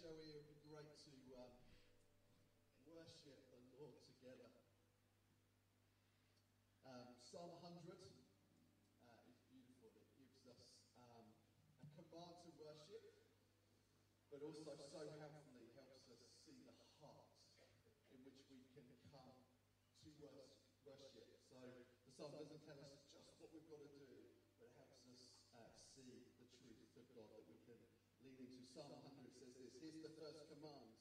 shall we? It would be great to um, worship the Lord together. Um, Psalm 100 uh, is beautiful. It gives us um, a command to worship, but also so helpfully helps us see the heart in which we can come to worship. So the psalm doesn't tell us just what we've got to do, but it helps us uh, see the truth of God that we can lean into. Psalm 100 says this Here's the first command.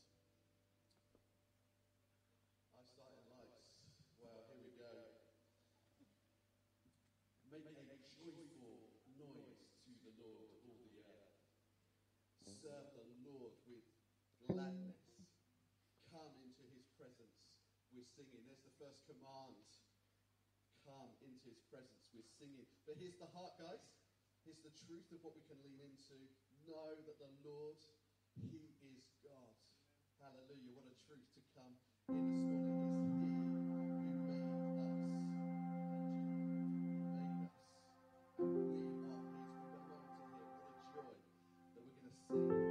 Eyesight and lights. Well, here we go. Make a joyful noise to the Lord, all the earth. Serve the Lord with gladness. Come into his presence with singing. There's the first command. Come into his presence with singing. But here's the heart, guys. Here's the truth of what we can lean into. Know that the Lord, he is God. Hallelujah. What a truth to come in this morning. It's he who made us. Made us. We are his. We belong to him. What a joy that we're going to sing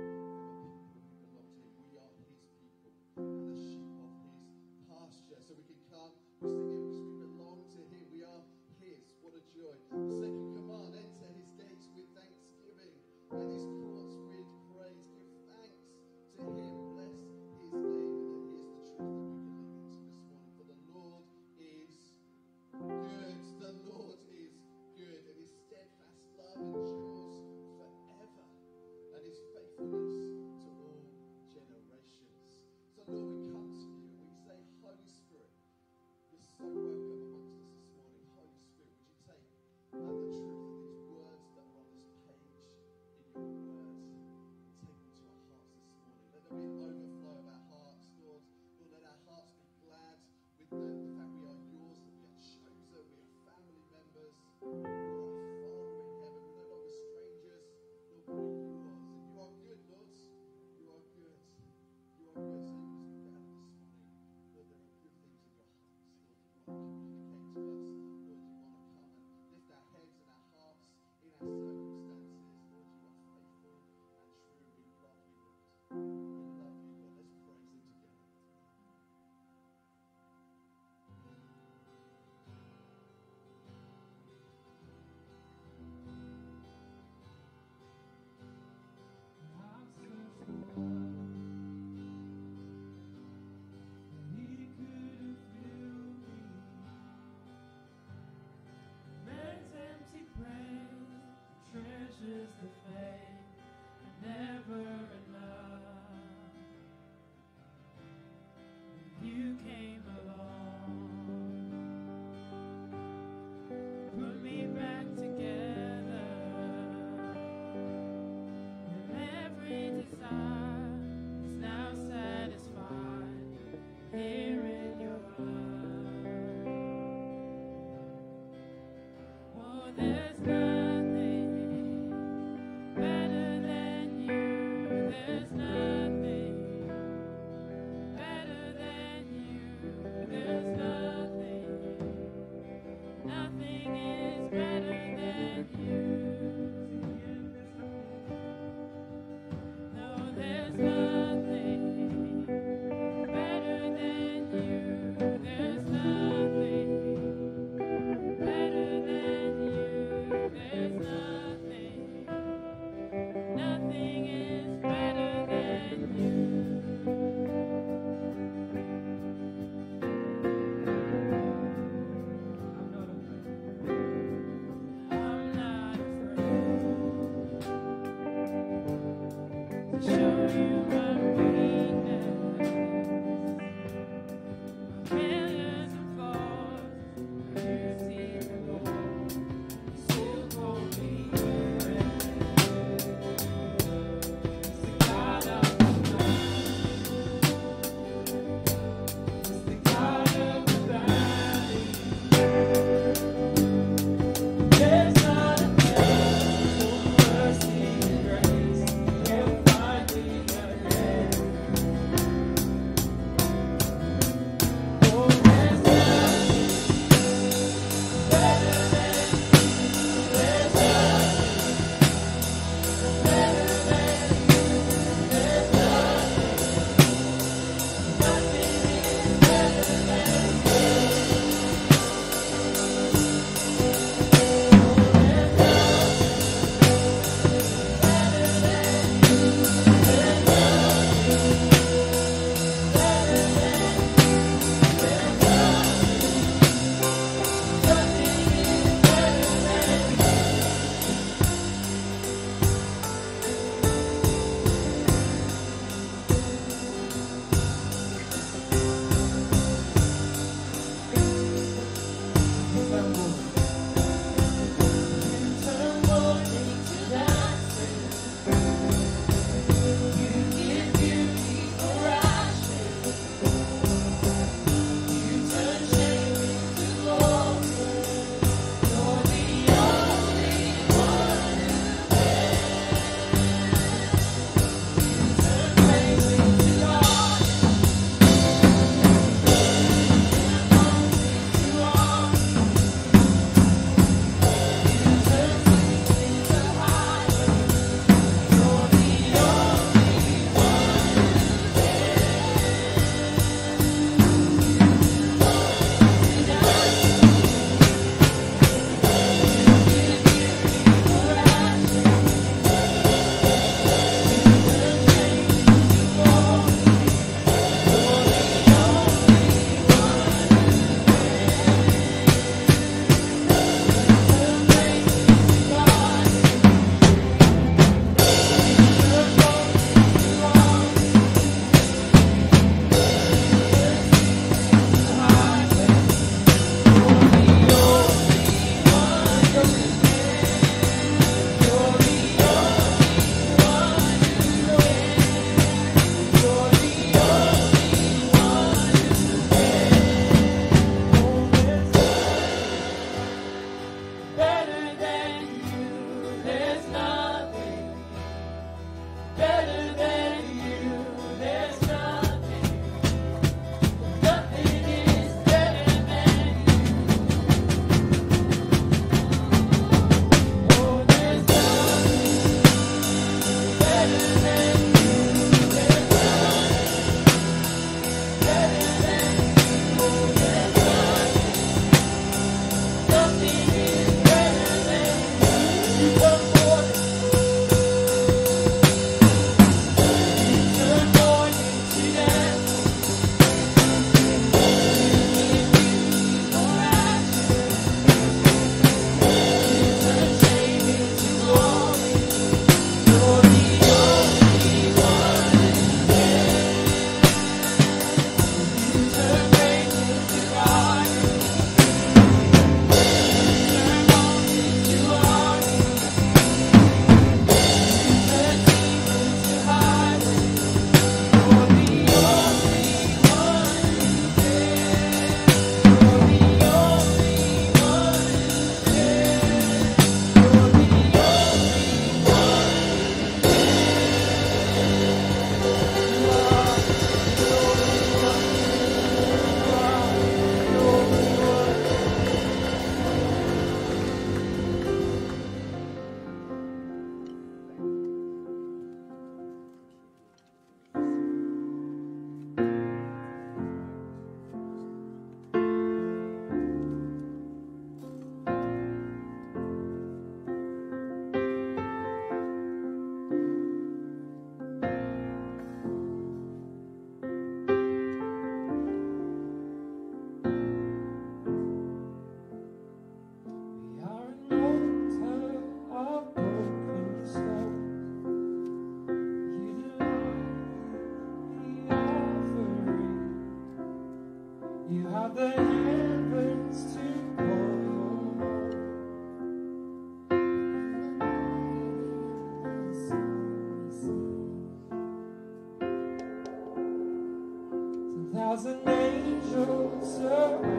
Ten thousand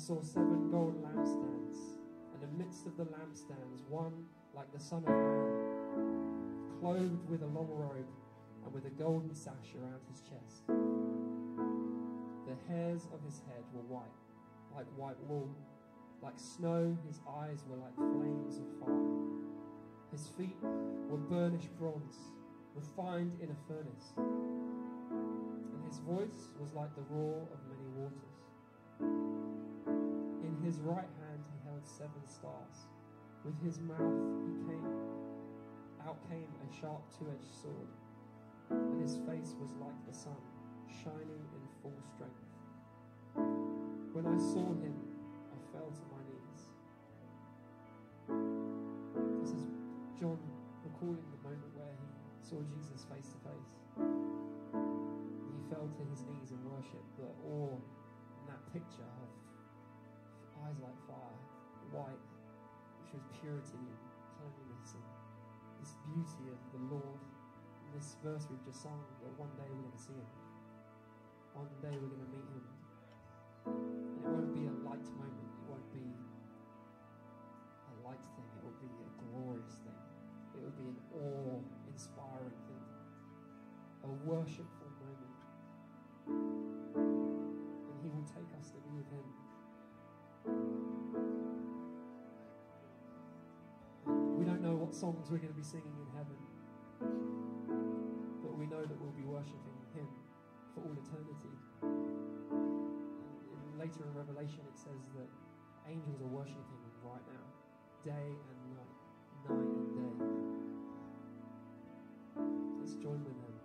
saw seven gold lampstands, and amidst of the lampstands, one like the Son of Man, clothed with a long robe and with a golden sash around his chest. The hairs of his head were white, like white wool. Like snow, his eyes were like flames of fire. His feet were burnished bronze, refined in a furnace. And his voice was like the roar of many waters. His right hand he held seven stars. With his mouth he came out came a sharp two-edged sword, and his face was like the sun, shining in full strength. When I saw him, I fell to my knees. This is John recalling the moment where he saw Jesus face to face. He fell to his knees in worship, the awe in that picture of eyes like fire, white, which was purity and cleanliness and this beauty of the Lord. This verse we've just sung that one day we're going to see him. One day we're going to meet him. And it won't be a light moment. It won't be a light thing. It will be a glorious thing. It will be an awe-inspiring thing. A worshipful what songs we're going to be singing in heaven. But we know that we'll be worshipping him for all eternity. And later in Revelation, it says that angels are worshipping him right now, day and night, night and day. Let's join with them.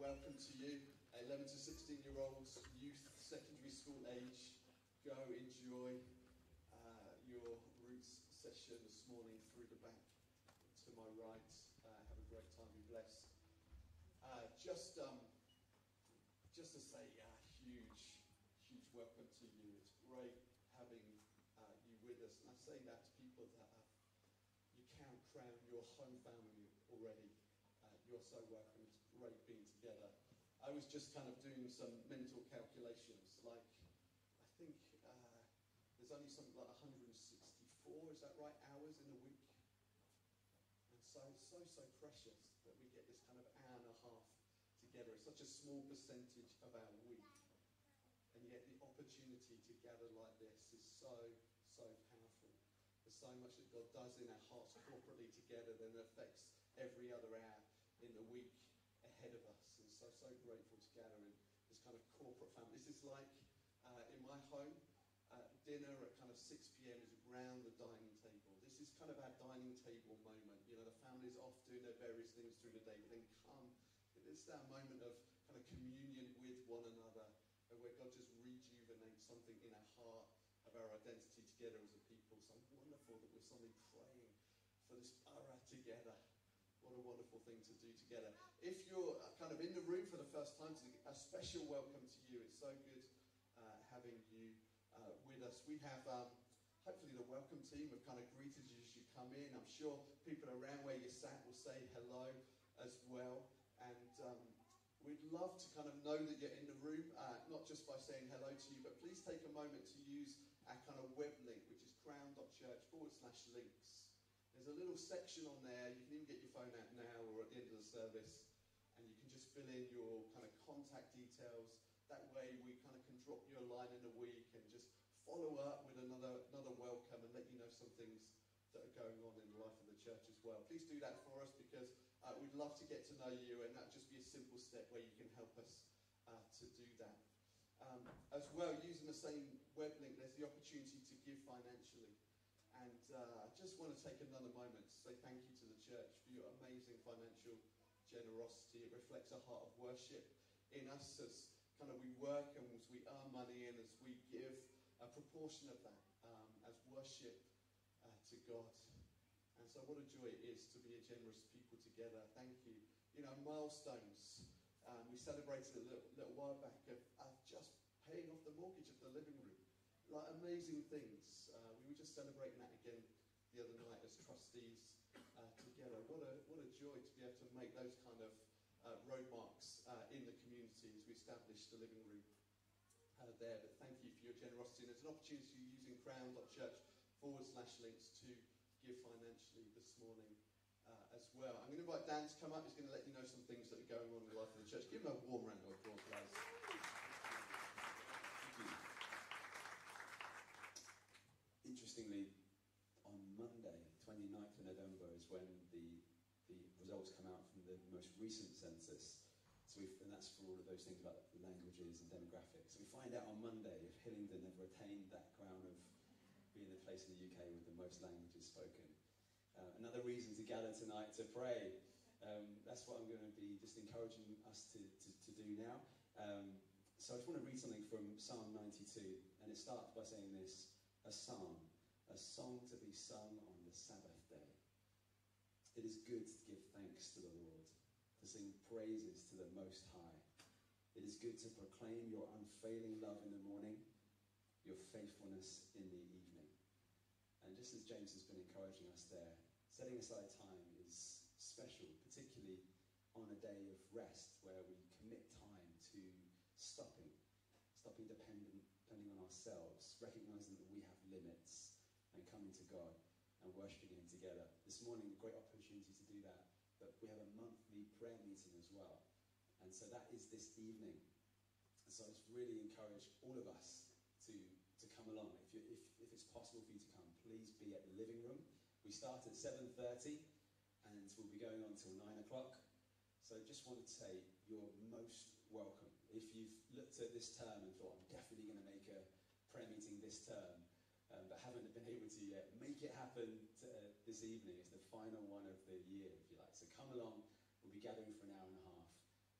Welcome to you, 11 to 16 year olds, youth, secondary school age. Go enjoy uh, your roots session this morning through the back to my right. Uh, have a great time, be blessed. Uh, just, um, just to say, uh, huge, huge welcome to you. It's great having uh, you with us, and I say that to people that have, you can't crown your home family already. Uh, you're so welcome. It's great being together. I was just kind of doing some mental calculations. Like, I think uh, there's only something like 164, is that right, hours in a week? And so, so, so precious that we get this kind of hour and a half together. It's such a small percentage of our week. And yet the opportunity to gather like this is so, so powerful. There's so much that God does in our hearts corporately together that affects every other hour in the week ahead of us. So, so grateful to gather in this kind of corporate family. This is like uh, in my home, uh, dinner at kind of 6 p.m. is around the dining table. This is kind of our dining table moment. You know, the family's off doing their various things through the day, but then come. It's that moment of kind of communion with one another, where God just rejuvenates something in our heart of our identity together as a people. So wonderful that we're suddenly praying for this borough together. Wonderful thing to do together. If you're uh, kind of in the room for the first time, a special welcome to you. It's so good uh, having you uh, with us. We have um, hopefully the welcome team have kind of greeted you as you come in. I'm sure people around where you sat will say hello as well. And um, we'd love to kind of know that you're in the room, uh, not just by saying hello to you, but please take a moment to use our kind of web link, which is crown.church forward slash links. There's a little section on there. You can even get your phone out now or at the end of the service, and you can just fill in your kind of contact details. That way, we kind of can drop you a line in a week and just follow up with another another welcome and let you know some things that are going on in the life of the church as well. Please do that for us because uh, we'd love to get to know you, and that just be a simple step where you can help us uh, to do that. Um, as well, using the same web link, there's the opportunity to give financially. Uh, I just want to take another moment to say thank you to the church for your amazing financial generosity. It reflects a heart of worship in us as kind of we work and as we earn money and as we give a proportion of that um, as worship uh, to God. And so, what a joy it is to be a generous people together. Thank you. You know, milestones. Um, we celebrated a little, little while back of, of just paying off the mortgage of the living room. Like amazing things. Just celebrating that again the other night as trustees uh, together. What a what a joy to be able to make those kind of uh, uh, in the community as we establish the living room uh, there. But thank you for your generosity. And there's an opportunity using crown.church forward slash links to give financially this morning uh, as well. I'm going to invite Dan to come up. He's going to let you know some things that are going on in the life of the church. Give him a warm round of applause, guys. Interestingly, on Monday, 29th of November, is when the, the results come out from the most recent census. So and that's for all of those things about languages and demographics. So we find out on Monday if Hillingdon ever retained that crown of being the place in the UK with the most languages spoken. Uh, another reason to gather tonight to pray. Um, that's what I'm going to be just encouraging us to, to, to do now. Um, so I just want to read something from Psalm 92, and it starts by saying this a psalm, a song to be sung on the Sabbath day. It is good to give thanks to the Lord, to sing praises to the Most High. It is good to proclaim your unfailing love in the morning, your faithfulness in the evening. And just as James has been encouraging us there, setting aside time is special, particularly on a day of rest where we commit time to stopping, stopping dependent, depending on ourselves, recognizing that we have limits and coming to God and worshiping Him together. Morning, a great opportunity to do that, but we have a monthly prayer meeting as well. And so that is this evening. And so I just really encourage all of us to, to come along. If, you, if, if it's possible for you to come, please be at the living room. We start at 7.30 and we'll be going on till 9 o'clock. So just want to say you're most welcome. If you've looked at this term and thought, I'm definitely going to make a prayer meeting this term, um, but haven't been able to yet, make it happen to, uh, this evening. It's the final one of the year, if you like. So come along. We'll be gathering for an hour and a half.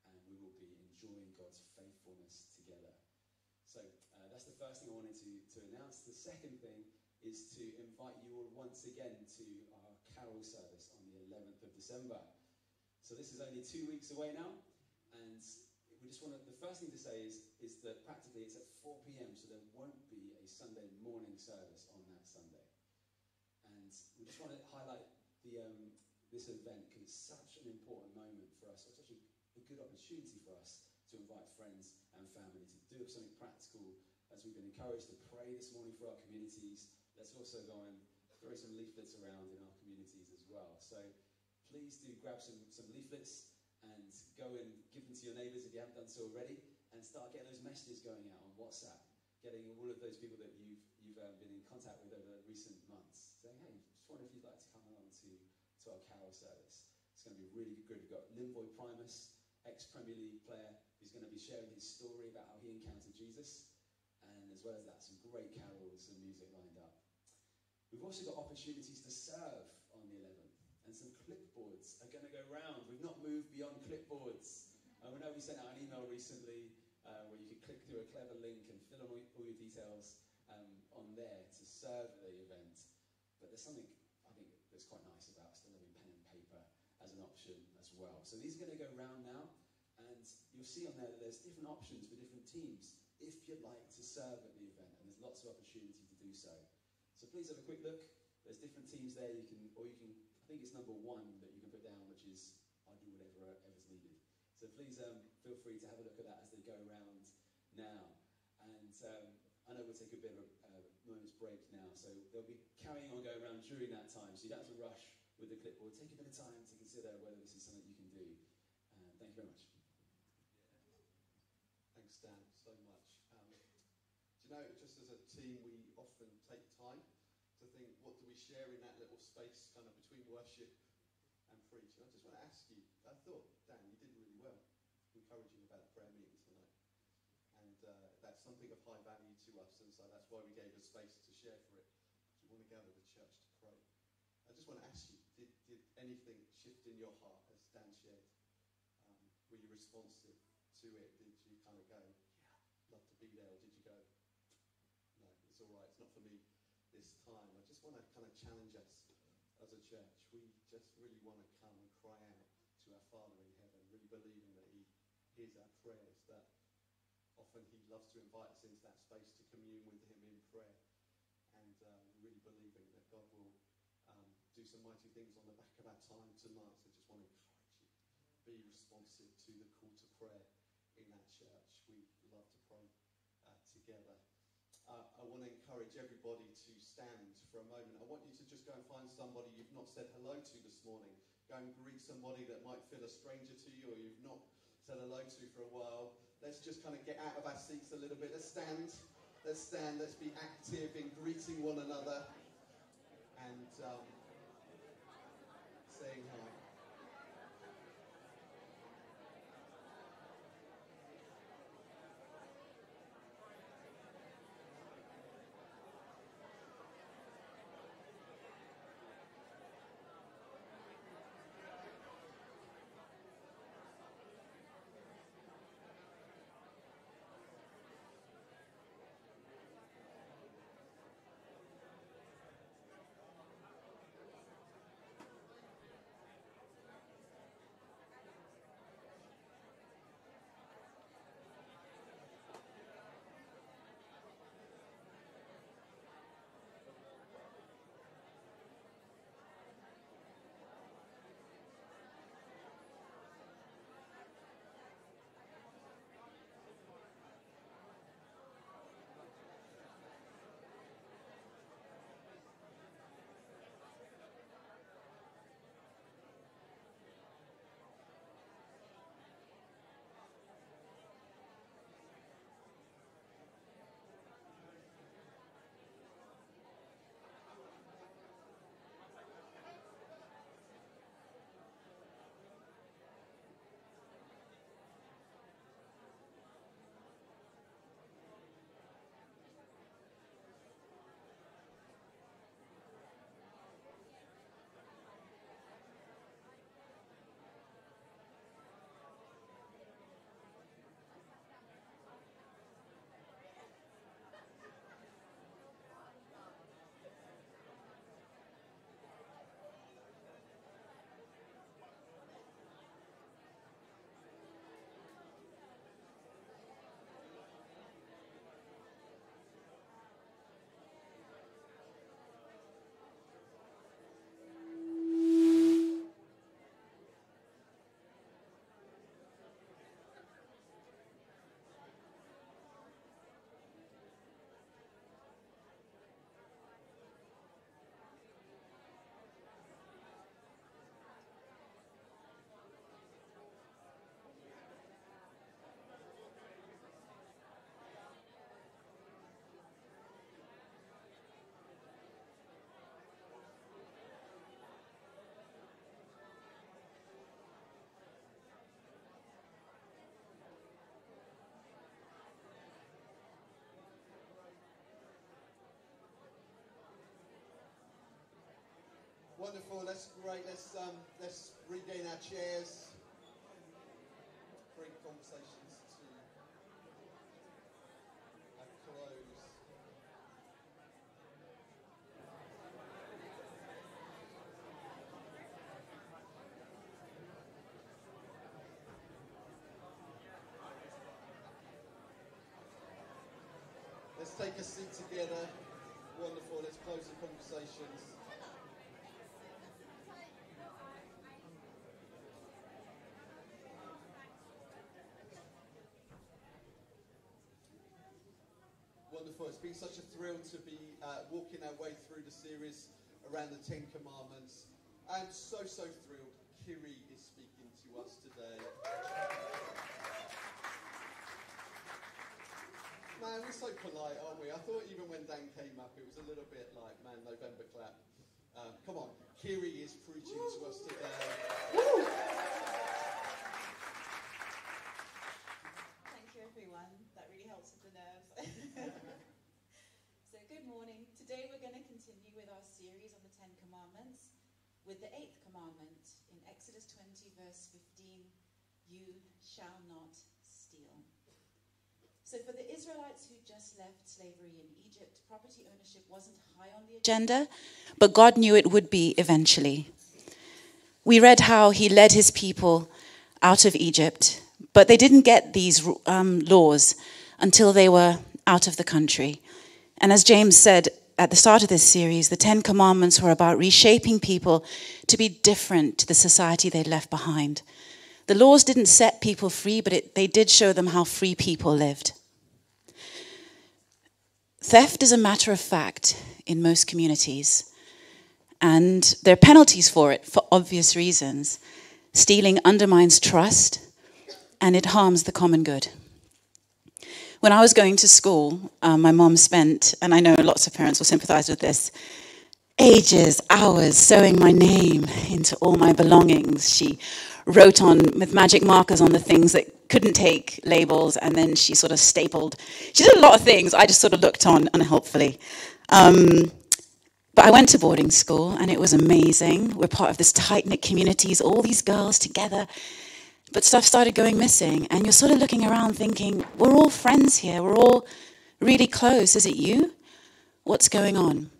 And we will be enjoying God's faithfulness together. So uh, that's the first thing I wanted to, to announce. The second thing is to invite you all once again to our carol service on the 11th of December. So this is only two weeks away now, and we just want to, the first thing to say is, is that practically it's at 4 p.m., so there won't be a Sunday morning service on that Sunday. And we just want to highlight the, um, this event because it's such an important moment for us. It's actually a good opportunity for us to invite friends and family to do something practical as we've been encouraged to pray this morning for our communities. Let's also go and throw some leaflets around in our communities as well. So please do grab some, some leaflets and go and give them to your neighbours if you haven't done so already and start getting those messages going out on WhatsApp, getting all of those people that you've, you've um, been in contact with over recent months, saying, hey, wonder if you'd like to come along to, to our carol service. It's going to be really good. We've got Linvoy Primus, ex-Premier League player, who's going to be sharing his story about how he encountered Jesus. And as well as that, some great carols and music lined up. We've also got opportunities to serve on the 11th, and some clipboards are going to go round. We've not moved beyond clipboards. Uh, we know we sent out an email recently uh, where you could click through a clever link and fill in all, all your details um, on there to serve the event. But there's something quite nice about still having pen and paper as an option as well. So these are going to go round now, and you'll see on there that there's different options for different teams if you'd like to serve at the event, and there's lots of opportunity to do so. So please have a quick look. There's different teams there. You can, or you can. I think it's number one that you can put down, which is I do whatever ever's needed. So please um, feel free to have a look at that as they go around now. And um, I know we'll take a bit of a uh, moment's break now, so there'll be carrying on going around during that time. So you don't have to rush with the clipboard. Take a bit of time to consider whether this is something you can do. Uh, thank you very much. Thanks, Dan, so much. Um, do you know, just as a team, we often take time to think, what do we share in that little space kind of between worship and preaching? I just want to ask you, I thought, Dan, you did really well encouraging about prayer meeting tonight. And uh, that's something of high value to us, and so that's why we gave a space to share for it. Gather the church to pray. I just want to ask you, did, did anything shift in your heart as Dan shared? Um, were you responsive to it? Did you kind of go, yeah, love to be there, or did you go, no, it's all right, it's not for me this time? I just want to kind of challenge us as a church. We just really want to come and cry out to our Father in heaven, really believing that He hears our prayers, that often He loves to invite us into that space to commune with Him in prayer, believing that God will um, do some mighty things on the back of our time tonight. So just want to encourage you, be responsive to the call to prayer in that church. We love to pray uh, together. Uh, I want to encourage everybody to stand for a moment. I want you to just go and find somebody you've not said hello to this morning. Go and greet somebody that might feel a stranger to you or you've not said hello to for a while. Let's just kind of get out of our seats a little bit. Let's stand. Let's stand. Let's be active in greeting one another and um, Wonderful. That's great. Let's um, let's regain our chairs. Bring conversations to a close. Let's take a seat together. Wonderful. Let's close the conversations. Wonderful. It's been such a thrill to be uh, walking our way through the series around the Ten Commandments. I'm so, so thrilled. Kiri is speaking to us today. Man, we're so polite, aren't we? I thought even when Dan came up, it was a little bit like, man, November clap. Um, come on, Kiri is preaching to us today. Thank you, everyone. That really helps with the nerves. so, good morning. Today, we're going to continue with our series on the Ten Commandments with the eighth commandment in Exodus 20, verse 15 You shall not steal. So, for the Israelites who just left slavery in Egypt, property ownership wasn't high on the agenda, but God knew it would be eventually. We read how he led his people out of Egypt, but they didn't get these um, laws until they were out of the country. And as James said at the start of this series, the Ten Commandments were about reshaping people to be different to the society they'd left behind. The laws didn't set people free, but it, they did show them how free people lived. Theft is a matter of fact in most communities, and there are penalties for it for obvious reasons. Stealing undermines trust and it harms the common good. When I was going to school, um, my mom spent, and I know lots of parents will sympathize with this, ages, hours sewing my name into all my belongings. She wrote on with magic markers on the things that couldn't take labels, and then she sort of stapled. She did a lot of things. I just sort of looked on unhelpfully. Um, but I went to boarding school, and it was amazing. We're part of this tight knit communities, all these girls together. But stuff started going missing, and you're sort of looking around thinking, we're all friends here. We're all really close. Is it you? What's going on?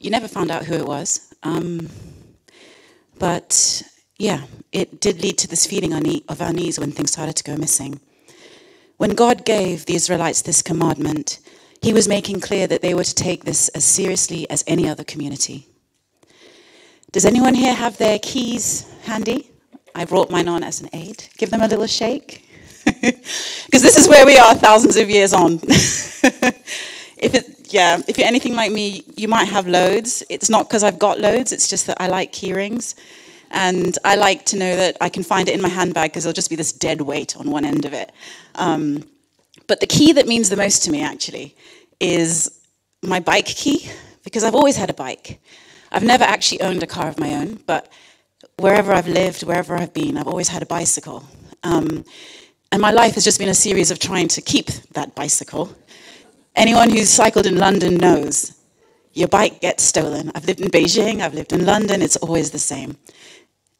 You never found out who it was. Um, but yeah, it did lead to this feeling on of unease when things started to go missing. When God gave the Israelites this commandment, he was making clear that they were to take this as seriously as any other community. Does anyone here have their keys handy? I brought mine on as an aid. Give them a little shake. Because this is where we are thousands of years on. if it, yeah, if you're anything like me, you might have loads. It's not because I've got loads, it's just that I like key rings. And I like to know that I can find it in my handbag because there'll just be this dead weight on one end of it. Um, but the key that means the most to me, actually, is my bike key, because I've always had a bike. I've never actually owned a car of my own, but wherever I've lived, wherever I've been, I've always had a bicycle. Um, and my life has just been a series of trying to keep that bicycle. Anyone who's cycled in London knows your bike gets stolen. I've lived in Beijing, I've lived in London, it's always the same.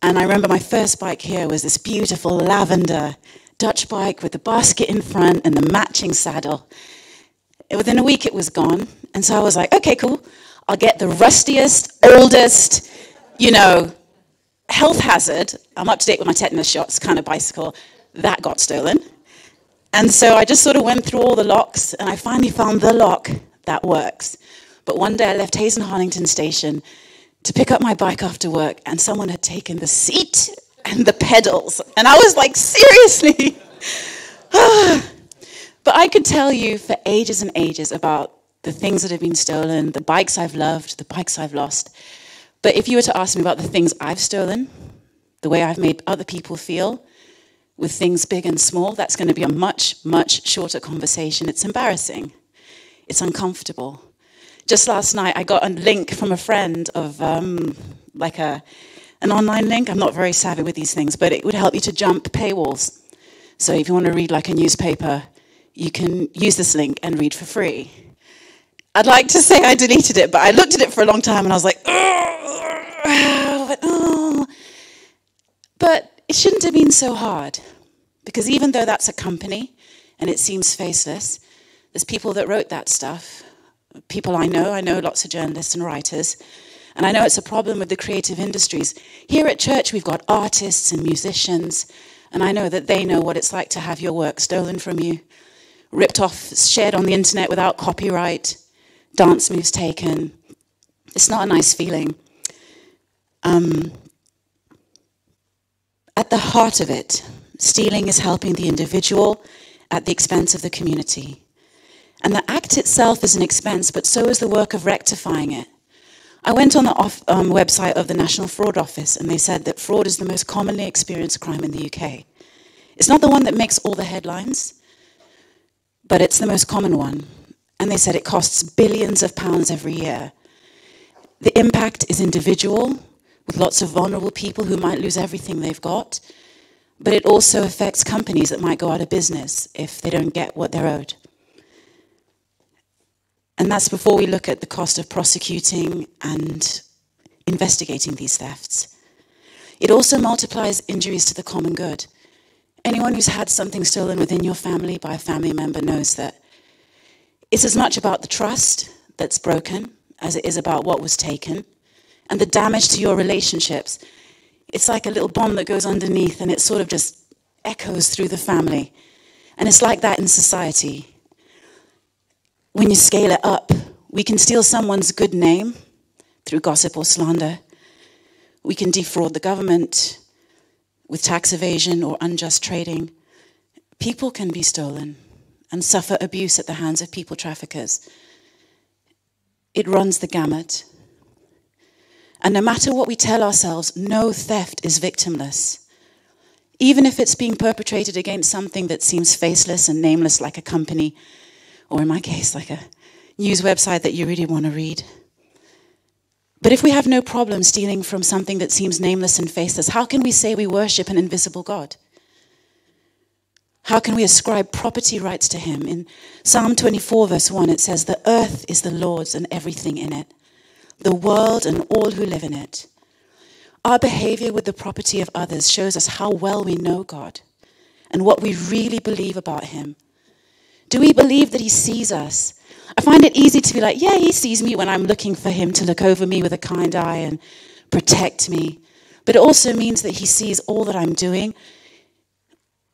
And I remember my first bike here was this beautiful lavender Dutch bike with the basket in front and the matching saddle. Within a week, it was gone. And so I was like, okay, cool. I'll get the rustiest, oldest, you know, health hazard. I'm up to date with my tetanus shots kind of bicycle. That got stolen. And so I just sort of went through all the locks and I finally found the lock that works. But one day I left Hayes and Harlington Station to pick up my bike after work and someone had taken the seat and the pedals. And I was like, seriously? but I could tell you for ages and ages about the things that have been stolen, the bikes I've loved, the bikes I've lost. But if you were to ask me about the things I've stolen, the way I've made other people feel, with things big and small, that's going to be a much, much shorter conversation. It's embarrassing. It's uncomfortable. Just last night, I got a link from a friend of um, like a, an online link. I'm not very savvy with these things, but it would help you to jump paywalls. So if you want to read like a newspaper, you can use this link and read for free. I'd like to say I deleted it, but I looked at it for a long time and I was like, but, oh. but it shouldn't have been so hard because even though that's a company and it seems faceless, there's people that wrote that stuff, people I know, I know lots of journalists and writers. And I know it's a problem with the creative industries. Here at church, we've got artists and musicians, and I know that they know what it's like to have your work stolen from you, ripped off, shared on the internet without copyright, dance moves taken. It's not a nice feeling. Um, at the heart of it, stealing is helping the individual at the expense of the community. And the act itself is an expense, but so is the work of rectifying it. I went on the off, um, website of the National Fraud Office and they said that fraud is the most commonly experienced crime in the UK. It's not the one that makes all the headlines, but it's the most common one. And they said it costs billions of pounds every year. The impact is individual, with lots of vulnerable people who might lose everything they've got, but it also affects companies that might go out of business if they don't get what they're owed. And that's before we look at the cost of prosecuting and investigating these thefts. It also multiplies injuries to the common good. Anyone who's had something stolen within your family by a family member knows that it's as much about the trust that's broken as it is about what was taken and the damage to your relationships. It's like a little bomb that goes underneath and it sort of just echoes through the family. And it's like that in society when you scale it up, we can steal someone's good name through gossip or slander. We can defraud the government with tax evasion or unjust trading. People can be stolen and suffer abuse at the hands of people traffickers. It runs the gamut. And no matter what we tell ourselves, no theft is victimless. Even if it's being perpetrated against something that seems faceless and nameless, like a company or in my case, like a news website that you really want to read. But if we have no problem stealing from something that seems nameless and faceless, how can we say we worship an invisible God? How can we ascribe property rights to him? In Psalm 24, verse 1, it says, The earth is the Lord's and everything in it, the world and all who live in it. Our behavior with the property of others shows us how well we know God and what we really believe about him do we believe that He sees us? I find it easy to be like, yeah, He sees me when I'm looking for Him to look over me with a kind eye and protect me. But it also means that He sees all that I'm doing,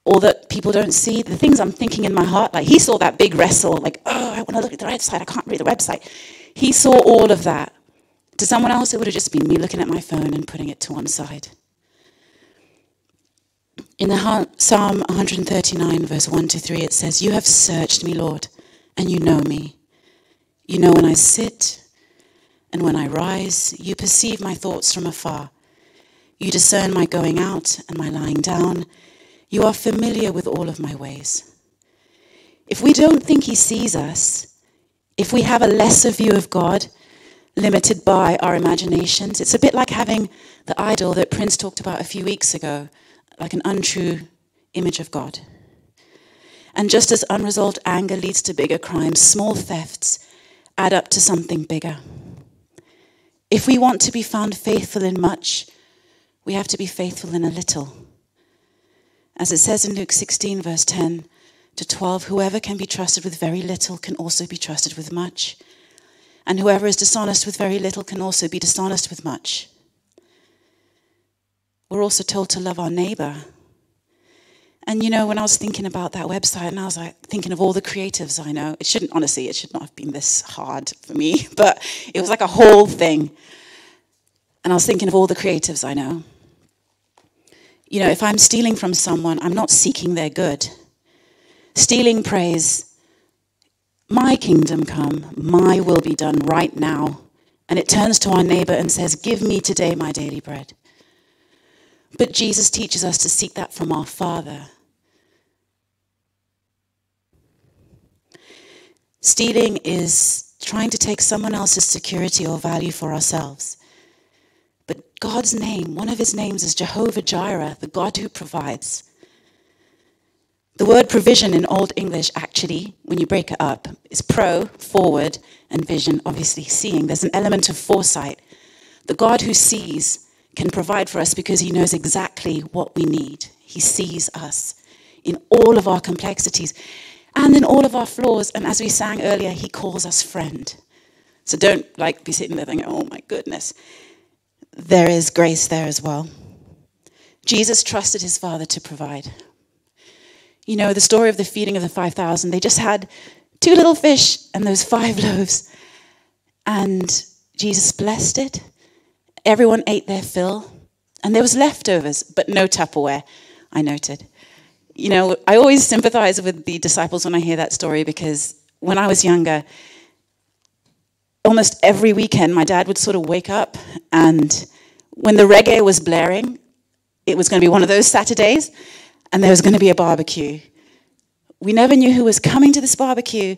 all that people don't see, the things I'm thinking in my heart. Like He saw that big wrestle, like, oh, I want to look at the website, I can't read the website. He saw all of that. To someone else, it would have just been me looking at my phone and putting it to one side. In the Psalm 139, verse 1 to 3, it says, You have searched me, Lord, and you know me. You know when I sit and when I rise. You perceive my thoughts from afar. You discern my going out and my lying down. You are familiar with all of my ways. If we don't think He sees us, if we have a lesser view of God, limited by our imaginations, it's a bit like having the idol that Prince talked about a few weeks ago like an untrue image of God. And just as unresolved anger leads to bigger crimes, small thefts add up to something bigger. If we want to be found faithful in much, we have to be faithful in a little. As it says in Luke 16, verse 10 to 12, whoever can be trusted with very little can also be trusted with much. And whoever is dishonest with very little can also be dishonest with much. We're also told to love our neighbor. And you know, when I was thinking about that website and I was like thinking of all the creatives I know, it shouldn't, honestly, it should not have been this hard for me, but it was like a whole thing. And I was thinking of all the creatives I know. You know, if I'm stealing from someone, I'm not seeking their good. Stealing prays, my kingdom come, my will be done right now. And it turns to our neighbor and says, Give me today my daily bread. But Jesus teaches us to seek that from our Father. Stealing is trying to take someone else's security or value for ourselves. God's name, one of his names is Jehovah Jireh, the God who provides. The word provision in Old English, actually, when you break it up, is pro, forward, and vision, obviously seeing. There's an element of foresight. The God who sees can provide for us because He knows exactly what we need. He sees us in all of our complexities and in all of our flaws. And as we sang earlier, He calls us friend. So don't like be sitting there thinking, oh my goodness. There is grace there as well. Jesus trusted his Father to provide. You know, the story of the feeding of the 5,000, they just had two little fish and those five loaves. And Jesus blessed it. Everyone ate their fill. And there was leftovers, but no Tupperware, I noted. You know, I always sympathize with the disciples when I hear that story because when I was younger, almost every weekend, my dad would sort of wake up, and when the reggae was blaring, it was going to be one of those Saturdays, and there was going to be a barbecue. We never knew who was coming to this barbecue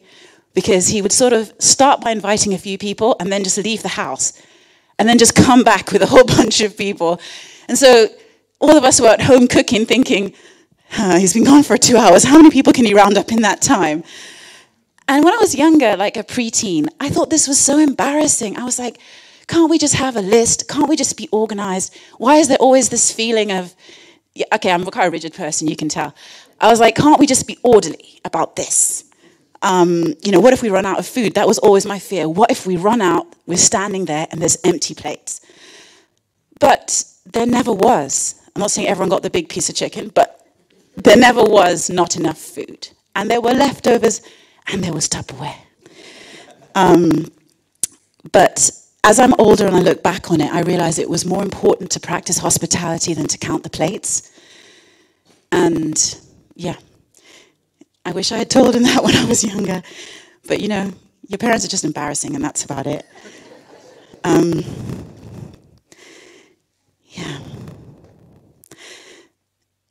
because he would sort of start by inviting a few people and then just leave the house and then just come back with a whole bunch of people. And so all of us were at home cooking, thinking, "Huh, he's been gone for two hours. How many people can he round up in that time? And when I was younger, like a preteen, I thought this was so embarrassing. I was like, can't we just have a list? Can't we just be organized? Why is there always this feeling of, yeah, okay, I'm quite a rigid person, you can tell. I was like, can't we just be orderly about this? Um, you know, what if we run out of food? That was always my fear. What if we run out, we're standing there, and there's empty plates? But there never was. I'm not saying everyone got the big piece of chicken, but there never was not enough food. And there were leftovers, and there was Tupperware. Um, but as I'm older and I look back on it, I realize it was more important to practice hospitality than to count the plates. And yeah, I wish I had told him that when I was younger. But you know, your parents are just embarrassing, and that's about it. Um, yeah.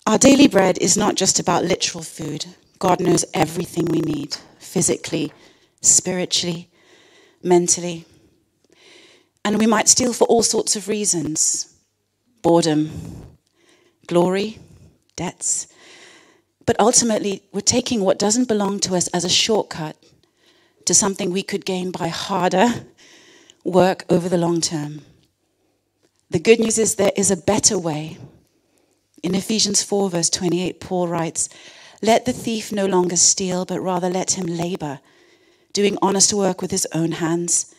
Our daily bread is not just about literal food. God knows everything we need physically, spiritually, mentally. And we might steal for all sorts of reasons boredom, glory, debts. But ultimately, we're taking what doesn't belong to us as a shortcut to something we could gain by harder work over the long term. The good news is there is a better way. In Ephesians 4, verse 28, Paul writes, Let the thief no longer steal, but rather let him labor, doing honest work with his own hands,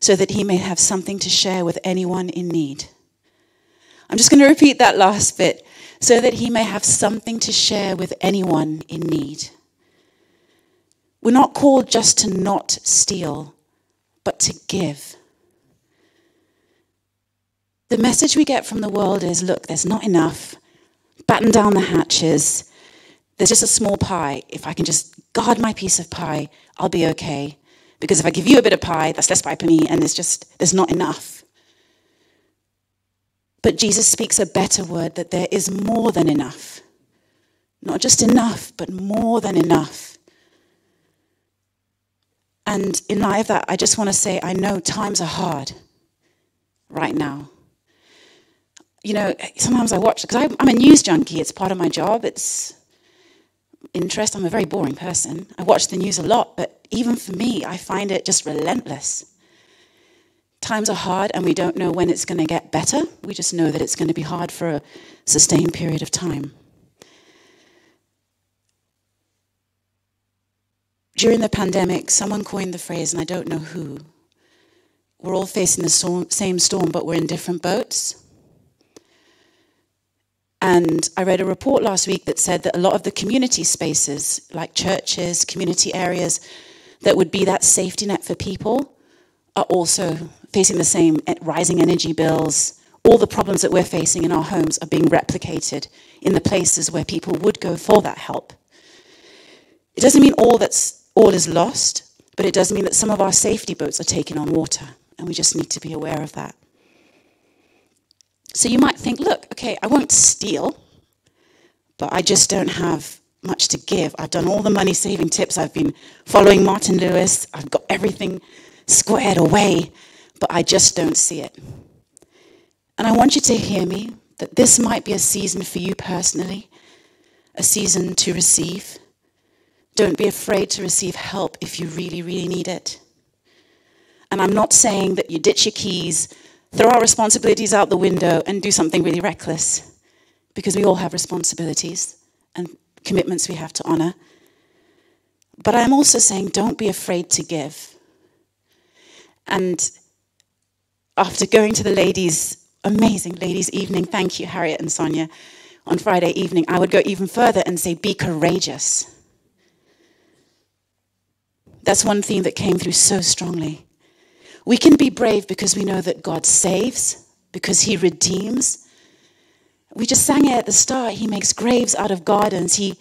so that he may have something to share with anyone in need. I'm just going to repeat that last bit so that he may have something to share with anyone in need. We're not called just to not steal, but to give. The message we get from the world is look, there's not enough. Batten down the hatches. There's just a small pie. If I can just guard my piece of pie, I'll be okay. Because if I give you a bit of pie, that's less pie for me, and there's just, there's not enough. But Jesus speaks a better word that there is more than enough. Not just enough, but more than enough. And in light of that, I just want to say I know times are hard right now. You know, sometimes I watch, because I'm a news junkie, it's part of my job, it's interest. I'm a very boring person. I watch the news a lot, but even for me, I find it just relentless. Times are hard, and we don't know when it's going to get better. We just know that it's going to be hard for a sustained period of time. During the pandemic, someone coined the phrase, and I don't know who. We're all facing the same storm, but we're in different boats. And I read a report last week that said that a lot of the community spaces, like churches, community areas, that would be that safety net for people, are also facing the same rising energy bills. All the problems that we're facing in our homes are being replicated in the places where people would go for that help. It doesn't mean all that's all is lost, but it does mean that some of our safety boats are taking on water, and we just need to be aware of that. So you might think, look, okay, I won't steal, but I just don't have much to give. I've done all the money saving tips. I've been following Martin Lewis. I've got everything squared away, but I just don't see it. And I want you to hear me that this might be a season for you personally, a season to receive. Don't be afraid to receive help if you really, really need it. And I'm not saying that you ditch your keys, throw our responsibilities out the window and do something really reckless because we all have responsibilities and commitments we have to honor. But I'm also saying don't be afraid to give. And after going to the ladies' amazing ladies' evening, thank you, Harriet and Sonia, on Friday evening, I would go even further and say, be courageous. That's one theme that came through so strongly. We can be brave because we know that God saves, because He redeems. We just sang it at the start. He makes graves out of gardens. He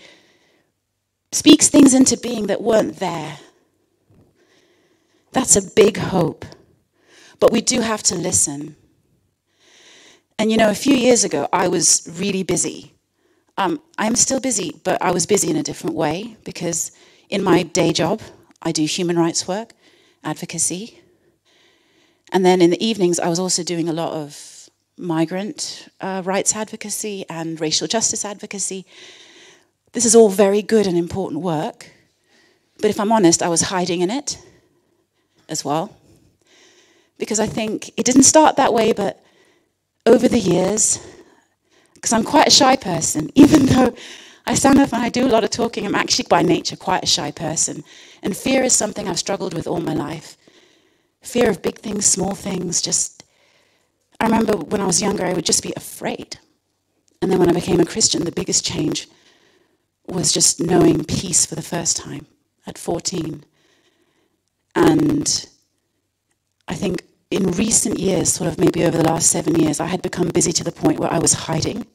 speaks things into being that weren't there. That's a big hope. But we do have to listen. And you know, a few years ago, I was really busy. Um, I'm still busy, but I was busy in a different way because in my day job, I do human rights work, advocacy. And then in the evenings, I was also doing a lot of migrant uh, rights advocacy and racial justice advocacy. This is all very good and important work. But if I'm honest, I was hiding in it as well. Because I think it didn't start that way, but over the years, because I'm quite a shy person, even though I stand up and I do a lot of talking, I'm actually by nature quite a shy person. And fear is something I've struggled with all my life. Fear of big things, small things, just. I remember when I was younger, I would just be afraid. And then when I became a Christian, the biggest change was just knowing peace for the first time at 14. And I think in recent years, sort of maybe over the last seven years, I had become busy to the point where I was hiding.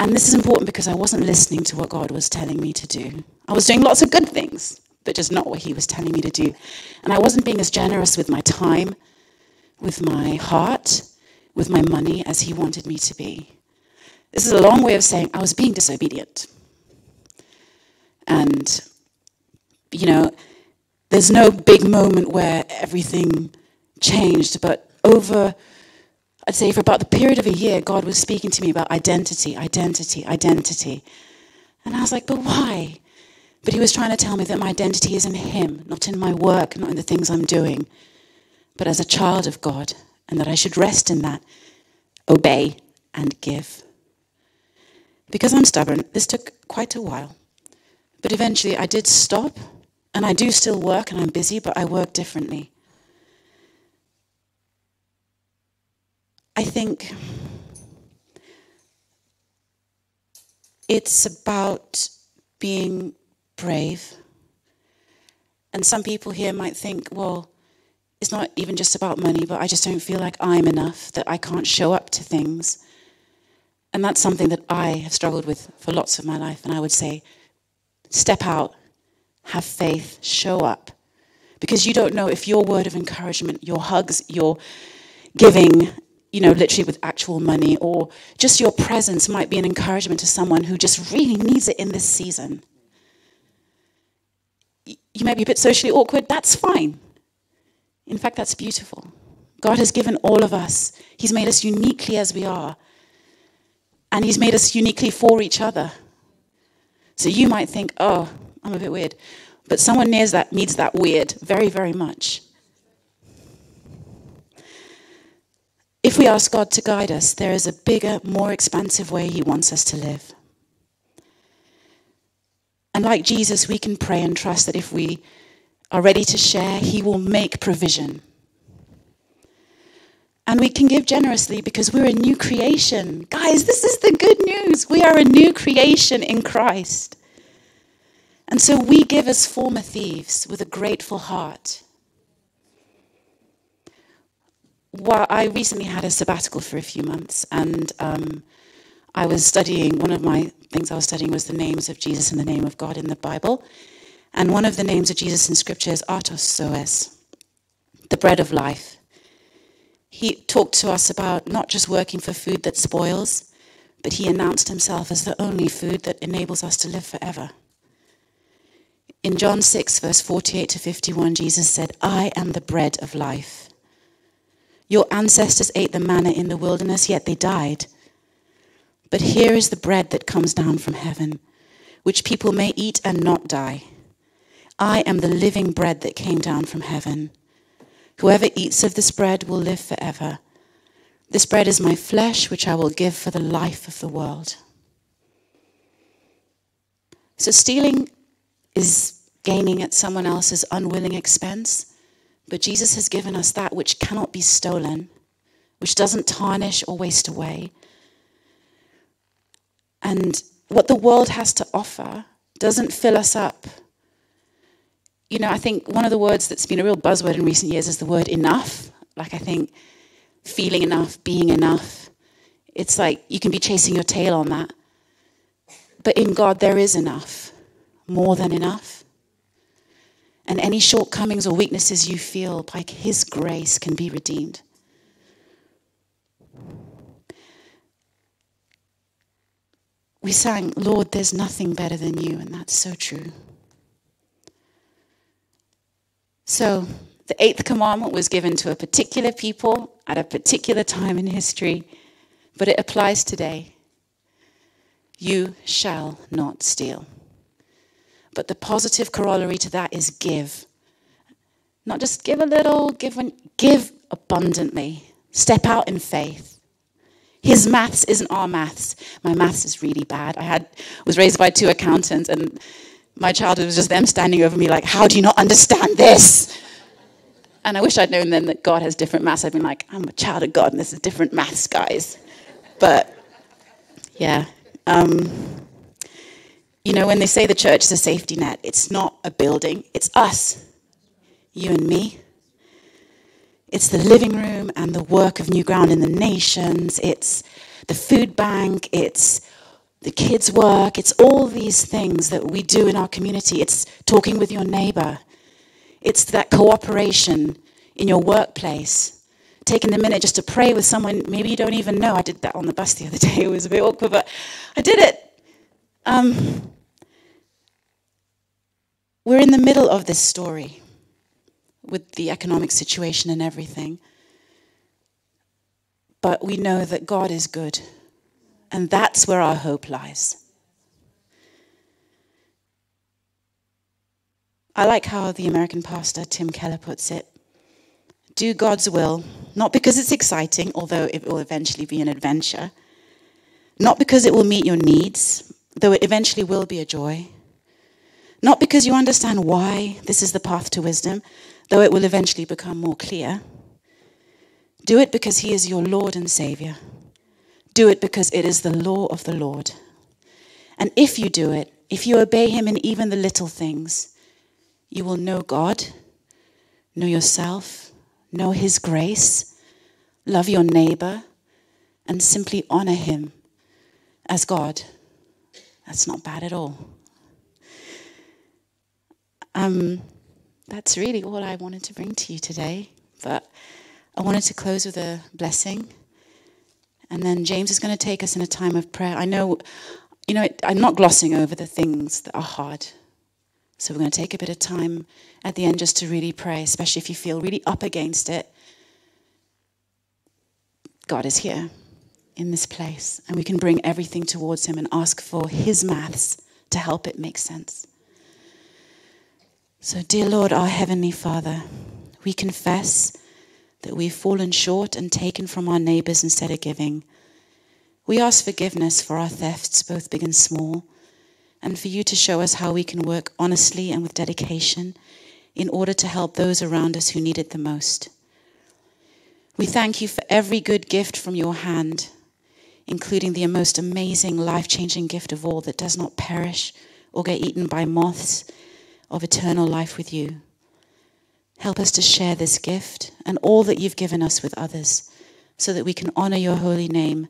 And this is important because I wasn't listening to what God was telling me to do. I was doing lots of good things, but just not what He was telling me to do. And I wasn't being as generous with my time, with my heart, with my money as He wanted me to be. This is a long way of saying I was being disobedient. And, you know, there's no big moment where everything changed, but over, I'd say for about the period of a year, God was speaking to me about identity, identity, identity. And I was like, but why? But He was trying to tell me that my identity is in Him, not in my work, not in the things I'm doing, but as a child of God, and that I should rest in that, obey, and give. Because I'm stubborn, this took quite a while. But eventually I did stop, and I do still work, and I'm busy, but I work differently. I think it's about being brave. And some people here might think, well, it's not even just about money, but I just don't feel like I'm enough, that I can't show up to things. And that's something that I have struggled with for lots of my life. And I would say, step out, have faith, show up. Because you don't know if your word of encouragement, your hugs, your giving, you know, literally with actual money, or just your presence might be an encouragement to someone who just really needs it in this season. You may be a bit socially awkward, that's fine. In fact, that's beautiful. God has given all of us, He's made us uniquely as we are, and He's made us uniquely for each other. So you might think, oh, I'm a bit weird. But someone nears that needs that weird very, very much. If we ask God to guide us, there is a bigger, more expansive way He wants us to live. And like Jesus, we can pray and trust that if we are ready to share, He will make provision. And we can give generously because we're a new creation. Guys, this is the good news. We are a new creation in Christ. And so we give as former thieves with a grateful heart. Well, I recently had a sabbatical for a few months, and um, I was studying. One of my things I was studying was the names of Jesus and the name of God in the Bible. And one of the names of Jesus in Scripture is Artos Soes, the bread of life. He talked to us about not just working for food that spoils, but he announced himself as the only food that enables us to live forever. In John 6, verse 48 to 51, Jesus said, I am the bread of life. Your ancestors ate the manna in the wilderness, yet they died. But here is the bread that comes down from heaven, which people may eat and not die. I am the living bread that came down from heaven. Whoever eats of this bread will live forever. This bread is my flesh, which I will give for the life of the world. So, stealing is gaining at someone else's unwilling expense, but Jesus has given us that which cannot be stolen, which doesn't tarnish or waste away. And what the world has to offer doesn't fill us up. You know, I think one of the words that's been a real buzzword in recent years is the word enough. Like, I think feeling enough, being enough. It's like you can be chasing your tail on that. But in God, there is enough, more than enough. And any shortcomings or weaknesses you feel, by His grace, can be redeemed. We sang, Lord, there's nothing better than you, and that's so true. So, the eighth commandment was given to a particular people at a particular time in history, but it applies today. You shall not steal. But the positive corollary to that is give. Not just give a little, give, give abundantly. Step out in faith. His maths isn't our maths. My maths is really bad. I had was raised by two accountants, and my childhood was just them standing over me like, "How do you not understand this?" And I wish I'd known then that God has different maths. I'd been like, "I'm a child of God, and this is different maths, guys." But yeah, um, you know, when they say the church is a safety net, it's not a building. It's us, you and me. It's the living room and the work of New Ground in the Nations. It's the food bank. It's the kids' work. It's all these things that we do in our community. It's talking with your neighbor. It's that cooperation in your workplace. Taking a minute just to pray with someone maybe you don't even know. I did that on the bus the other day. It was a bit awkward, but I did it. Um, we're in the middle of this story with the economic situation and everything. But we know that God is good, and that's where our hope lies. I like how the American pastor Tim Keller puts it do God's will, not because it's exciting, although it will eventually be an adventure, not because it will meet your needs, though it eventually will be a joy, not because you understand why this is the path to wisdom, though it will eventually become more clear. Do it because He is your Lord and Savior. Do it because it is the law of the Lord. And if you do it, if you obey Him in even the little things, you will know God, know yourself, know His grace, love your neighbor, and simply honor Him as God. That's not bad at all. Um, that's really all I wanted to bring to you today. But I wanted to close with a blessing. And then James is going to take us in a time of prayer. I know, you know, I'm not glossing over the things that are hard. So we're going to take a bit of time at the end just to really pray, especially if you feel really up against it. God is here in this place, and we can bring everything towards Him and ask for His maths to help it make sense. So, dear Lord, our Heavenly Father, we confess that we've fallen short and taken from our neighbors instead of giving. We ask forgiveness for our thefts, both big and small, and for you to show us how we can work honestly and with dedication in order to help those around us who need it the most. We thank you for every good gift from your hand, including the most amazing, life changing gift of all that does not perish or get eaten by moths of eternal life with you. Help us to share this gift and all that you've given us with others so that we can honor your holy name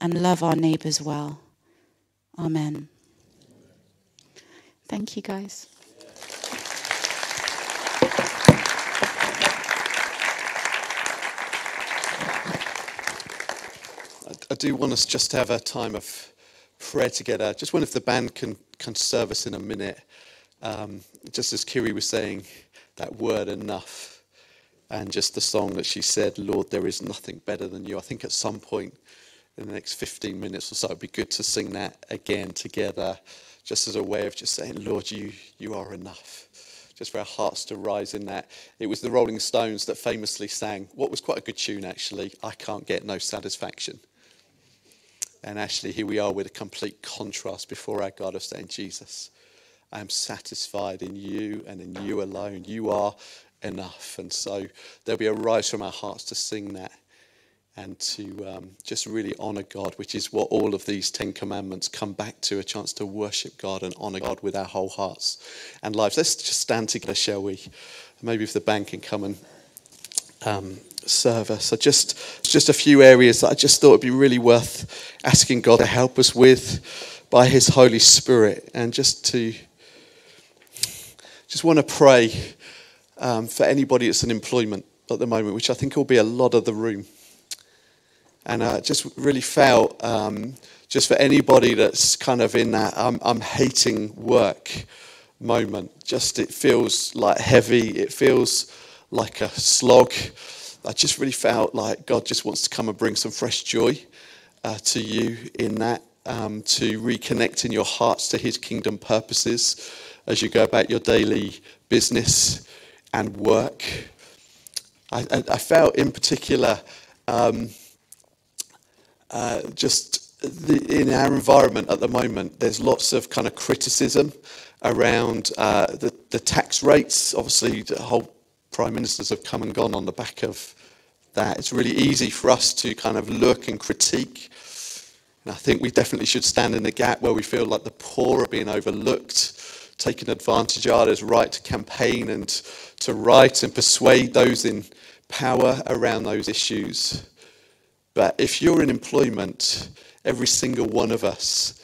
and love our neighbors well. Amen. Thank you, guys. I, do want us just to have a time of prayer together. Just wonder if the band can, can serve us in a minute. Um, just as Kiri was saying, that word enough, and just the song that she said, Lord, there is nothing better than you. I think at some point in the next 15 minutes or so, it'd be good to sing that again together, just as a way of just saying, Lord, you, you are enough. just for our hearts to rise in that. It was the Rolling Stones that famously sang what was quite a good tune, actually I Can't Get No Satisfaction. And actually, here we are with a complete contrast before our God of saying, Jesus, I am satisfied in you and in you alone. You are enough. And so there'll be a rise from our hearts to sing that and to um, just really honor God, which is what all of these Ten Commandments come back to a chance to worship God and honor God with our whole hearts and lives. Let's just stand together, shall we? Maybe if the band can come and um, serve us. So just, just a few areas that I just thought would be really worth asking God to help us with by His Holy Spirit, and just to just want to pray um, for anybody that's in employment at the moment, which I think will be a lot of the room. And I just really felt, um, just for anybody that's kind of in that I'm, I'm hating work moment, just it feels like heavy, it feels like a slog. I just really felt like God just wants to come and bring some fresh joy uh, to you in that, um, to reconnect in your hearts to His kingdom purposes as you go about your daily business and work. I, I, felt in particular um, uh, just the, in our environment at the moment, there's lots of kind of criticism around uh, the, the tax rates. Obviously, the whole prime ministers have come and gone on the back of that. It's really easy for us to kind of look and critique. And I think we definitely should stand in the gap where we feel like the poor are being overlooked, taken advantage of. There's right to campaign and to write and persuade those in power around those issues. But if you're in employment, every single one of us,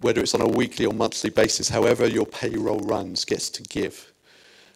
whether it's on a weekly or monthly basis, however your payroll runs, gets to give.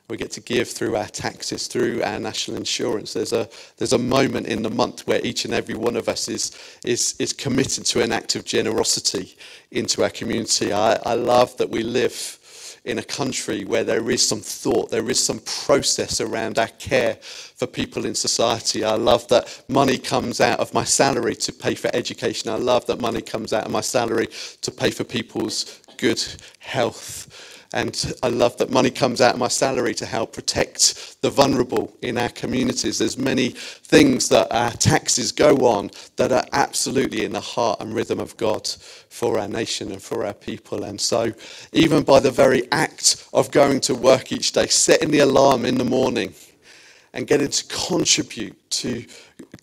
We get to give through our taxes, through our national insurance. There's a, there's a moment in the month where each and every one of us is, is, is committed to an act of generosity into our community. I, I love that we live in a country where there is some thought, there is some process around our care for people in society. I love that money comes out of my salary to pay for education. I love that money comes out of my salary to pay for people's good health. And I love that money comes out of my salary to help protect the vulnerable in our communities. There's many things that our taxes go on that are absolutely in the heart and rhythm of God for our nation and for our people. And so, even by the very act of going to work each day, setting the alarm in the morning, and getting to contribute to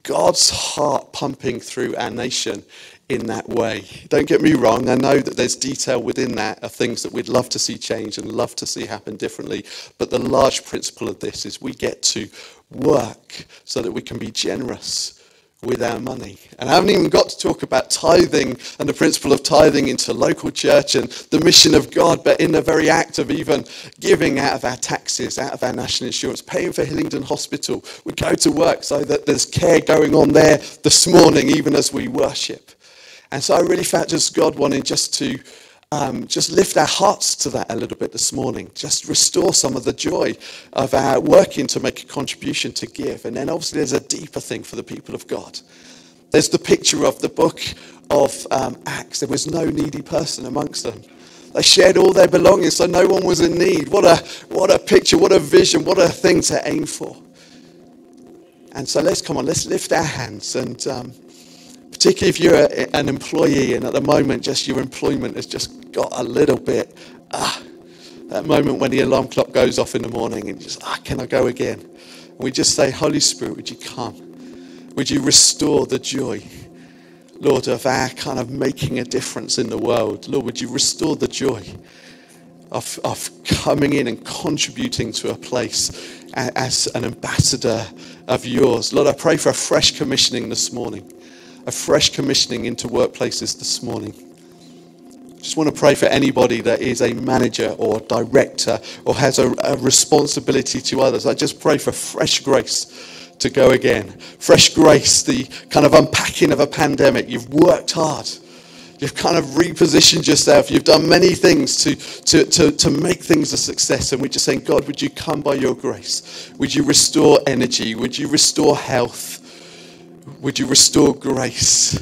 God's heart pumping through our nation in that way. Don't get me wrong, I know that there's detail within that of things that we'd love to see change and love to see happen differently. But the large principle of this is we get to work so that we can be generous with our money. And I haven't even got to talk about tithing and the principle of tithing into local church and the mission of God, but in the very act of even giving out of our taxes, out of our national insurance, paying for Hillingdon Hospital. We go to work so that there's care going on there this morning, even as we worship. And so I really felt just God wanting just to um, just lift our hearts to that a little bit this morning. Just restore some of the joy of our working to make a contribution to give. And then obviously there's a deeper thing for the people of God. There's the picture of the book of um, Acts. There was no needy person amongst them. They shared all their belongings, so no one was in need. What a, what a picture, what a vision, what a thing to aim for. And so let's come on, let's lift our hands and. Um, particularly if you're a, an employee and at the moment just your employment has just got a little bit ah that moment when the alarm clock goes off in the morning and just ah can I go again? And we just say Holy Spirit would you come? Would you restore the joy Lord of our kind of making a difference in the world? Lord would you restore the joy of, of coming in and contributing to a place as an ambassador of yours? Lord I pray for a fresh commissioning this morning a fresh commissioning into workplaces this morning. Just want to pray for anybody that is a manager or director or has a, a responsibility to others. I just pray for fresh grace to go again. Fresh grace, the kind of unpacking of a pandemic. You've worked hard. You've kind of repositioned yourself. You've done many things to, to, to, to make things a success. And we're just saying, God, would you come by your grace? Would you restore energy? Would you restore health? Would you restore grace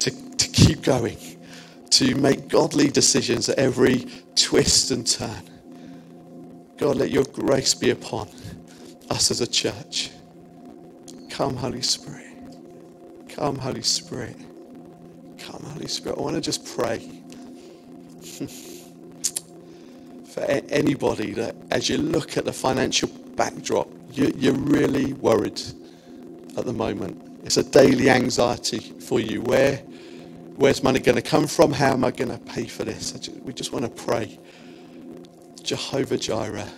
to, to keep going, to make godly decisions at every twist and turn? God, let your grace be upon us as a church. Come, Holy Spirit. Come, Holy Spirit. Come, Holy Spirit. I want to just pray for a- anybody that, as you look at the financial backdrop, you, you're really worried at the moment. It's a daily anxiety for you. Where, where's money going to come from? How am I going to pay for this? I ju- we just want to pray. Jehovah Jireh,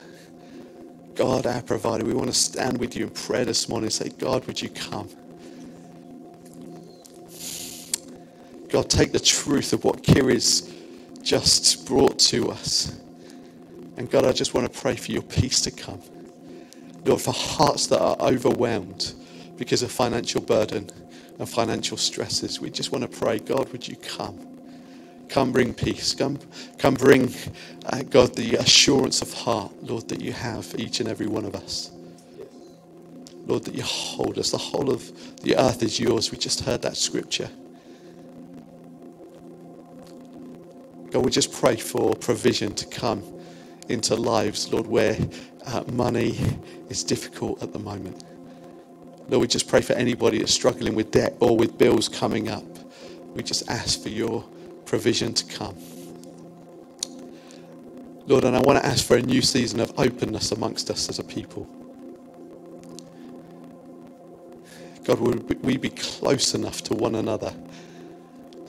God our provider, we want to stand with you in prayer this morning say, God, would you come? God, take the truth of what Kiri's just brought to us. And God, I just want to pray for your peace to come. Lord, for hearts that are overwhelmed because of financial burden and financial stresses, we just want to pray, God, would you come? Come bring peace. Come, come bring, uh, God, the assurance of heart, Lord, that you have for each and every one of us. Lord, that you hold us. The whole of the earth is yours. We just heard that scripture. God, we just pray for provision to come into lives, Lord, where uh, money is difficult at the moment. Lord, we just pray for anybody that's struggling with debt or with bills coming up. We just ask for your provision to come. Lord, and I want to ask for a new season of openness amongst us as a people. God, would we be close enough to one another,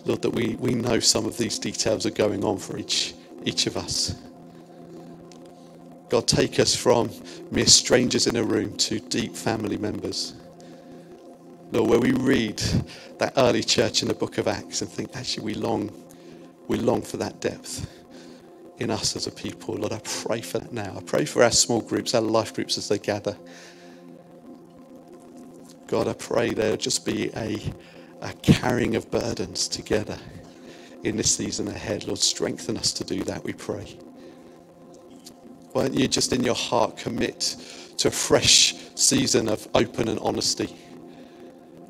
Lord, that we, we know some of these details are going on for each, each of us. God, take us from mere strangers in a room to deep family members. Lord, where we read that early church in the book of Acts and think, actually, we long, we long for that depth in us as a people. Lord, I pray for that now. I pray for our small groups, our life groups as they gather. God, I pray there'll just be a, a carrying of burdens together in this season ahead. Lord, strengthen us to do that, we pray. Why don't you just in your heart commit to a fresh season of open and honesty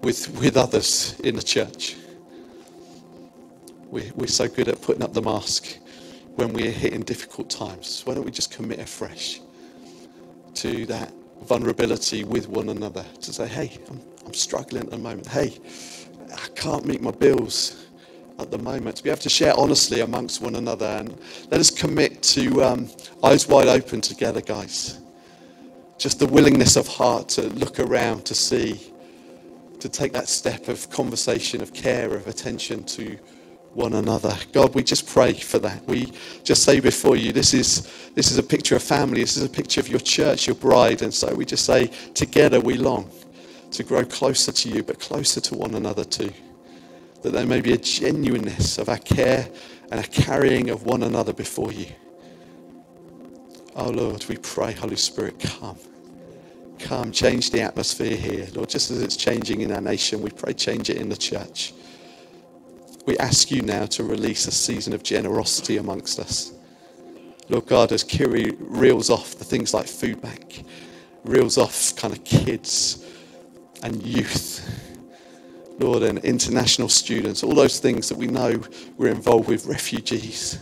with, with others in the church? We're, we're so good at putting up the mask when we're hitting difficult times. Why don't we just commit afresh to that vulnerability with one another to say, hey, I'm, I'm struggling at the moment. Hey, I can't meet my bills at the moment. To be able to share honestly amongst one another and let us commit to um, eyes wide open together, guys. Just the willingness of heart to look around to see, to take that step of conversation, of care, of attention to one another. God, we just pray for that. We just say before you, this is this is a picture of family. This is a picture of your church, your bride, and so we just say together we long to grow closer to you, but closer to one another too. That there may be a genuineness of our care and a carrying of one another before you. Oh Lord, we pray, Holy Spirit, come. Come, change the atmosphere here. Lord, just as it's changing in our nation, we pray change it in the church. We ask you now to release a season of generosity amongst us. Lord God, as Kiri reels off the things like food bank, reels off kind of kids and youth, Lord, and international students, all those things that we know we're involved with, refugees.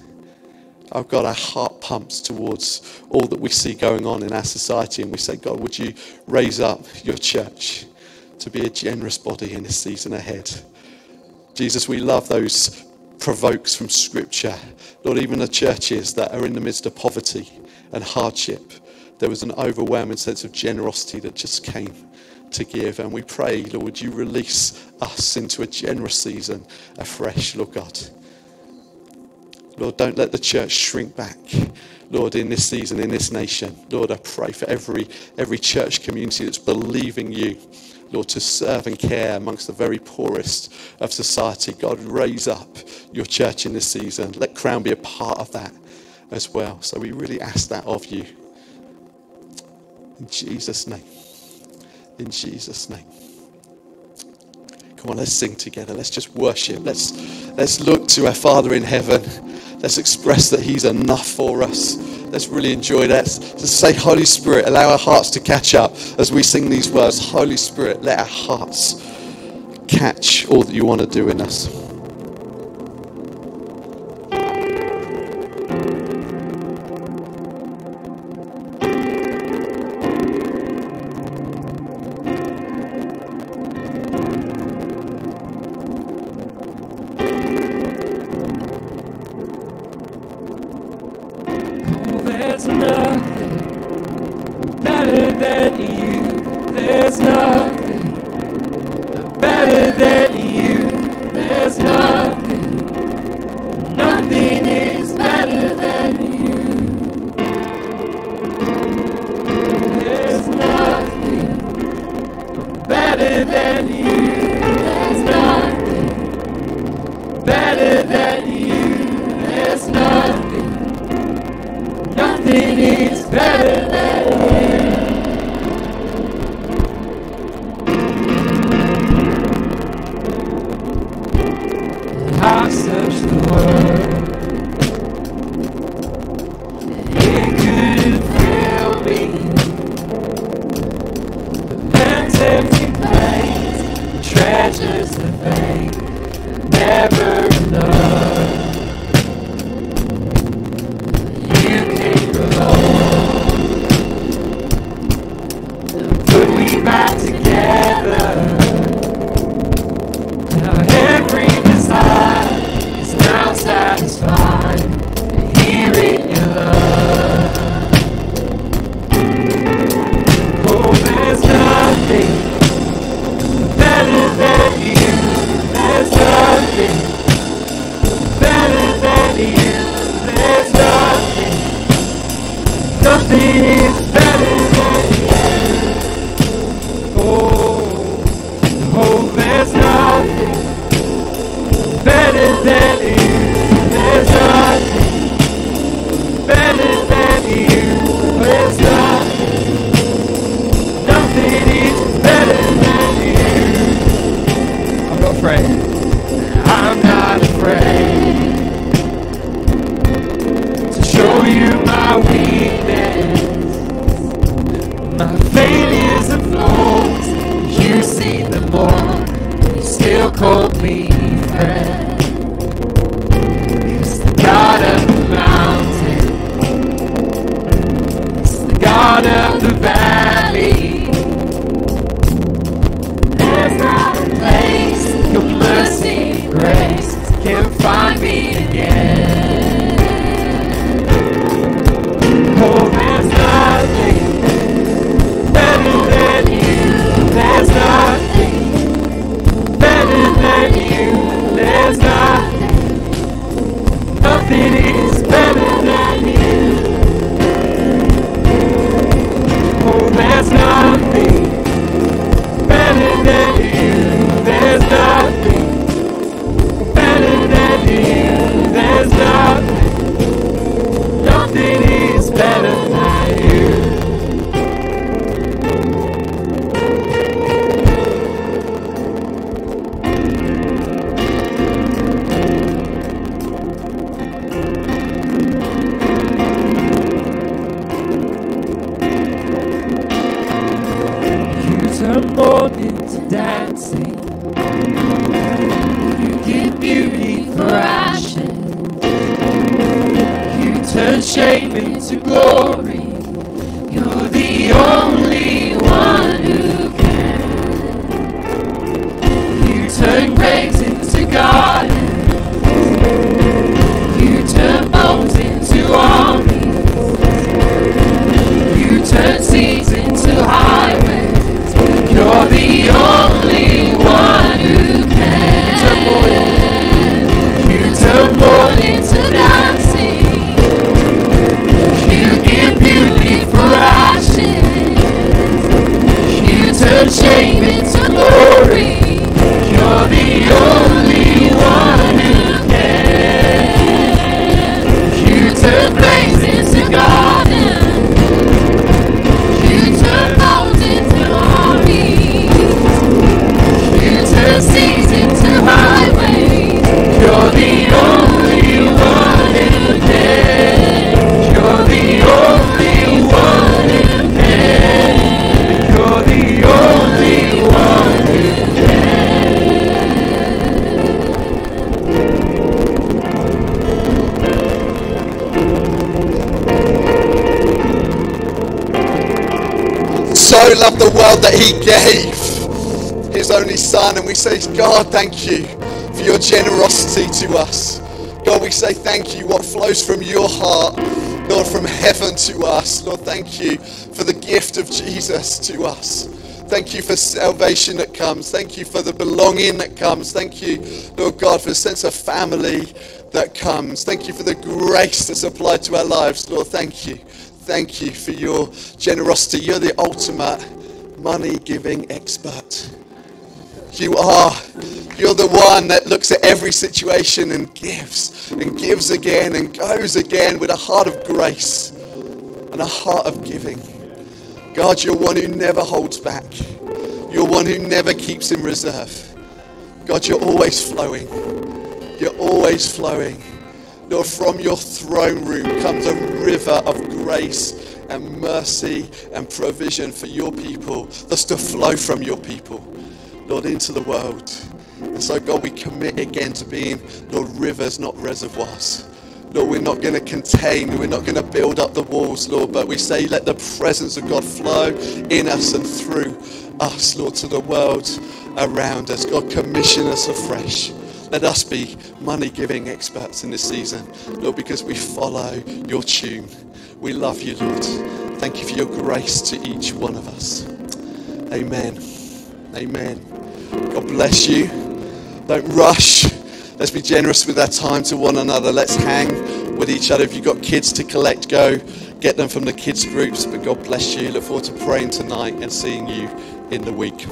Oh God, our heart pumps towards all that we see going on in our society, and we say, God, would you raise up your church to be a generous body in this season ahead? Jesus, we love those provokes from Scripture. Lord, even the churches that are in the midst of poverty and hardship, there was an overwhelming sense of generosity that just came to give. And we pray, Lord, would you release us into a generous season afresh, Lord God. Lord, don't let the church shrink back. Lord, in this season, in this nation, Lord, I pray for every every church community that's believing you, Lord, to serve and care amongst the very poorest of society. God, raise up your church in this season. Let Crown be a part of that as well. So we really ask that of you. In Jesus' name. In Jesus' name. Come on, let's sing together. Let's just worship. Let's let's look to our Father in heaven. Let's express that He's enough for us. Let's really enjoy that. Just say, Holy Spirit, allow our hearts to catch up as we sing these words. Holy Spirit, let our hearts catch all that you want to do in us. thank you for your generosity to us. God, we say thank you. What flows from your heart, Lord, from heaven to us. Lord, thank you for the gift of Jesus to us. Thank you for salvation that comes. Thank you for the belonging that comes. Thank you, Lord God, for the sense of family that comes. Thank you for the grace that's applied to our lives. Lord, thank you. Thank you for your generosity. You're the ultimate money giving expert. You are. You're the one that looks at every situation and gives and gives again and goes again with a heart of grace and a heart of giving. God, you're one who never holds back. You're one who never keeps in reserve. God, you're always flowing. You're always flowing. Lord, from your throne room comes a river of grace and mercy and provision for your people that's to flow from your people, Lord, into the world. And so, God, we commit again to being, Lord, rivers, not reservoirs. Lord, we're not going to contain, we're not going to build up the walls, Lord, but we say, let the presence of God flow in us and through us, Lord, to the world around us. God, commission us afresh. Let us be money giving experts in this season, Lord, because we follow your tune. We love you, Lord. Thank you for your grace to each one of us. Amen. Amen. God bless you. Don't rush. Let's be generous with our time to one another. Let's hang with each other. If you've got kids to collect, go get them from the kids' groups. But God bless you. Look forward to praying tonight and seeing you in the week.